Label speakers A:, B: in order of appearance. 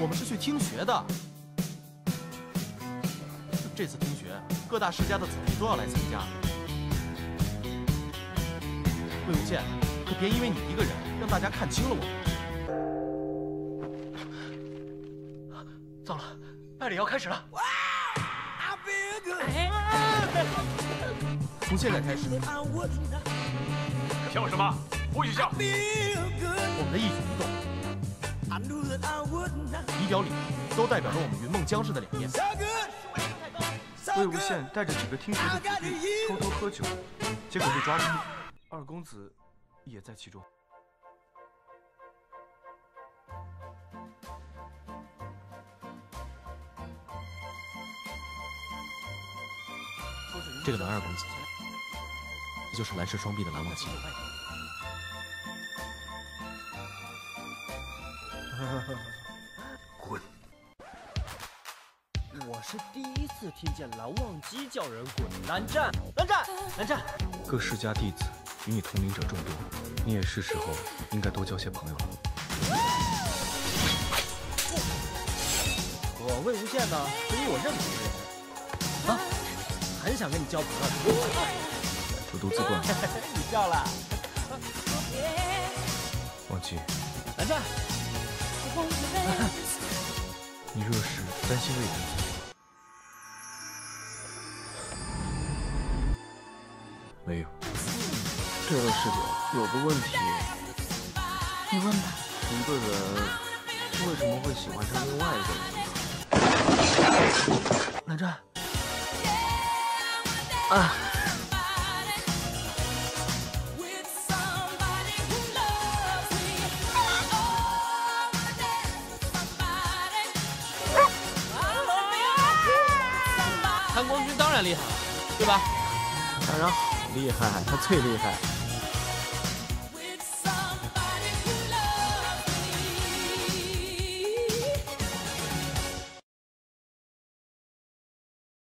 A: 我们是去听学的。这次听学，各大世家的子弟都要来参加。魏无羡，可别因为你一个人，让大家看清了我们。糟了，拜礼要开始了。从现在开始，
B: 笑什么？不许笑！
A: 我们的一举一动、仪表里，都代表着我们云梦江氏的脸面。
C: 魏无羡带着几个听学的子弟偷偷喝酒，结果被抓住，二公子也在其中。
A: 这个蓝二公子，就是蓝氏双臂的蓝忘机。
C: 滚！
D: 我是第一次听见蓝忘机叫人滚。蓝湛，蓝湛，蓝湛。
C: 各世家弟子与你同龄者众多，你也是时候 应该多交些朋友了。
D: 我魏无羡呢，是以我认识的人啊，很想跟你交朋友。
C: 我独自过来。
D: 你笑了。
C: 忘机，
D: 蓝湛。
C: 你若是担心魏公子，没有。这位师姐，有个问题。
E: 你问吧。
C: 一个人为什么会喜欢上另外一个人呢？
A: 蓝湛。
D: 啊。
A: 谭光君当然厉害了，对吧？
D: 当然厉害，他最厉害。